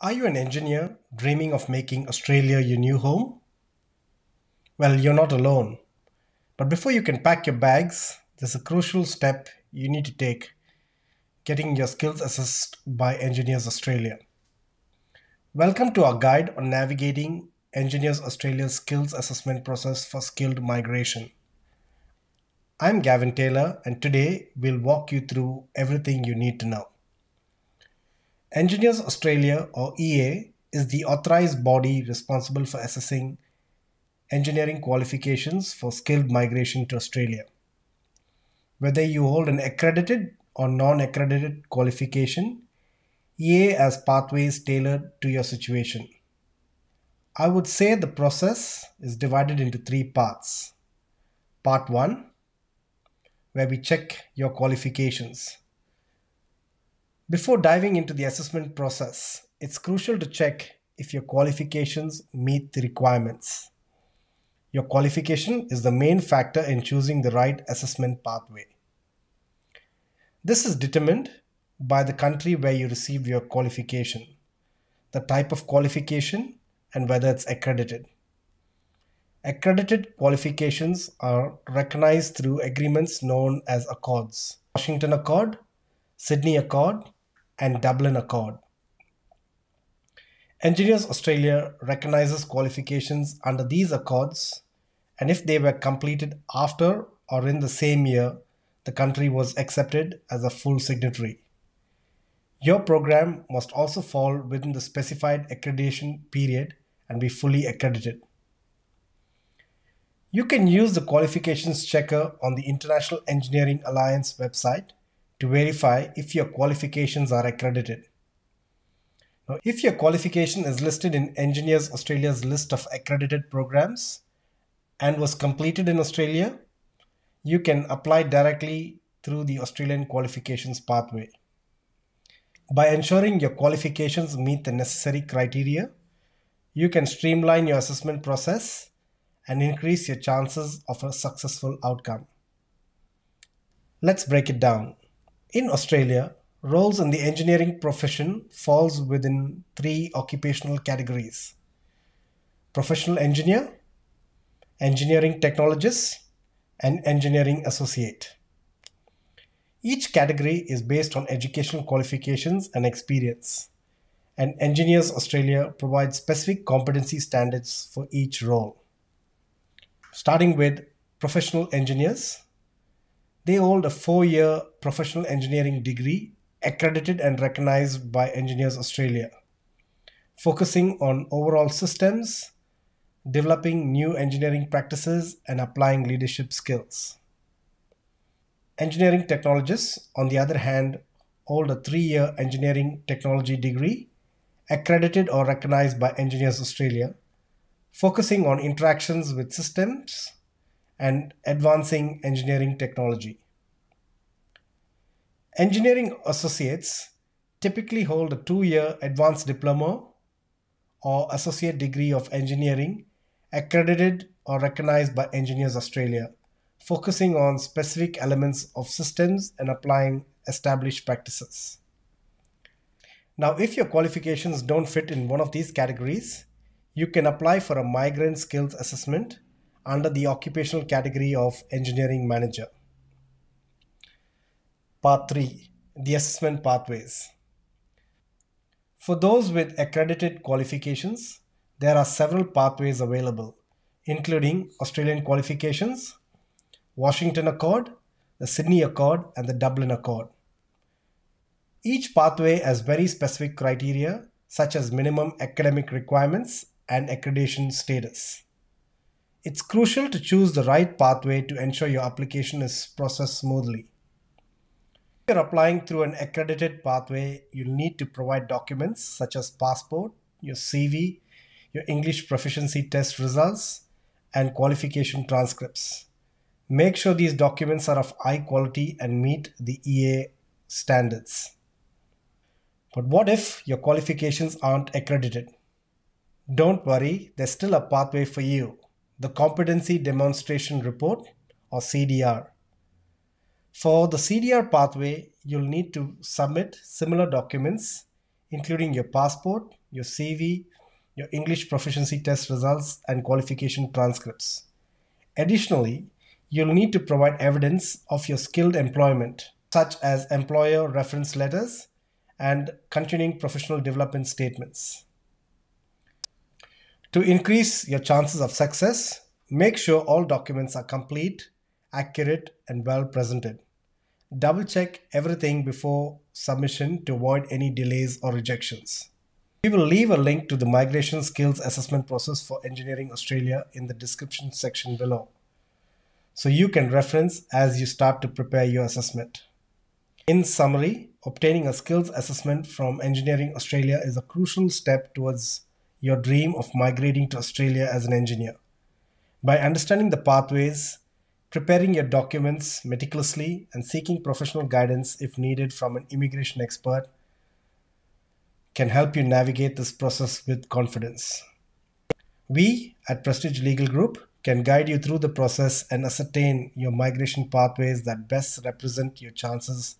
Are you an engineer dreaming of making Australia your new home? Well, you're not alone. But before you can pack your bags, there's a crucial step you need to take getting your skills assessed by Engineers Australia. Welcome to our guide on navigating Engineers Australia's skills assessment process for skilled migration. I'm Gavin Taylor, and today we'll walk you through everything you need to know. Engineers Australia, or EA, is the authorized body responsible for assessing engineering qualifications for skilled migration to Australia. Whether you hold an accredited or non accredited qualification, EA has pathways tailored to your situation. I would say the process is divided into three parts. Part 1, where we check your qualifications. Before diving into the assessment process, it's crucial to check if your qualifications meet the requirements. Your qualification is the main factor in choosing the right assessment pathway. This is determined by the country where you received your qualification, the type of qualification, and whether it's accredited. Accredited qualifications are recognized through agreements known as Accords Washington Accord, Sydney Accord, and Dublin Accord. Engineers Australia recognizes qualifications under these accords, and if they were completed after or in the same year, the country was accepted as a full signatory. Your program must also fall within the specified accreditation period and be fully accredited. You can use the qualifications checker on the International Engineering Alliance website to verify if your qualifications are accredited. Now, if your qualification is listed in Engineers Australia's list of accredited programs and was completed in Australia, you can apply directly through the Australian qualifications pathway. By ensuring your qualifications meet the necessary criteria, you can streamline your assessment process and increase your chances of a successful outcome. Let's break it down. In Australia, roles in the engineering profession falls within three occupational categories. Professional engineer, engineering technologist, and engineering associate. Each category is based on educational qualifications and experience, and Engineers Australia provides specific competency standards for each role. Starting with professional engineers, they hold a four year professional engineering degree accredited and recognized by Engineers Australia, focusing on overall systems, developing new engineering practices, and applying leadership skills. Engineering technologists, on the other hand, hold a three year engineering technology degree accredited or recognized by Engineers Australia, focusing on interactions with systems and advancing engineering technology. Engineering associates typically hold a two year advanced diploma or associate degree of engineering accredited or recognized by Engineers Australia, focusing on specific elements of systems and applying established practices. Now, if your qualifications don't fit in one of these categories, you can apply for a migrant skills assessment under the occupational category of engineering manager. Part 3 The Assessment Pathways. For those with accredited qualifications, there are several pathways available, including Australian qualifications, Washington Accord, the Sydney Accord, and the Dublin Accord. Each pathway has very specific criteria, such as minimum academic requirements and accreditation status. It's crucial to choose the right pathway to ensure your application is processed smoothly. If you're applying through an accredited pathway, you'll need to provide documents such as passport, your CV, your English proficiency test results, and qualification transcripts. Make sure these documents are of high quality and meet the EA standards. But what if your qualifications aren't accredited? Don't worry, there's still a pathway for you the Competency Demonstration Report or CDR. For the CDR pathway, you'll need to submit similar documents, including your passport, your CV, your English proficiency test results, and qualification transcripts. Additionally, you'll need to provide evidence of your skilled employment, such as employer reference letters and continuing professional development statements. To increase your chances of success, make sure all documents are complete, accurate, and well presented. Double check everything before submission to avoid any delays or rejections. We will leave a link to the Migration Skills Assessment process for Engineering Australia in the description section below so you can reference as you start to prepare your assessment. In summary, obtaining a skills assessment from Engineering Australia is a crucial step towards your dream of migrating to Australia as an engineer. By understanding the pathways, preparing your documents meticulously, and seeking professional guidance if needed from an immigration expert can help you navigate this process with confidence. We at Prestige Legal Group can guide you through the process and ascertain your migration pathways that best represent your chances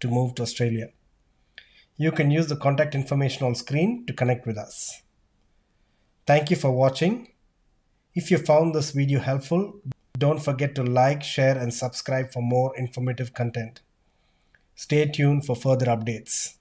to move to Australia. You can use the contact information on screen to connect with us. Thank you for watching. If you found this video helpful, don't forget to like, share and subscribe for more informative content. Stay tuned for further updates.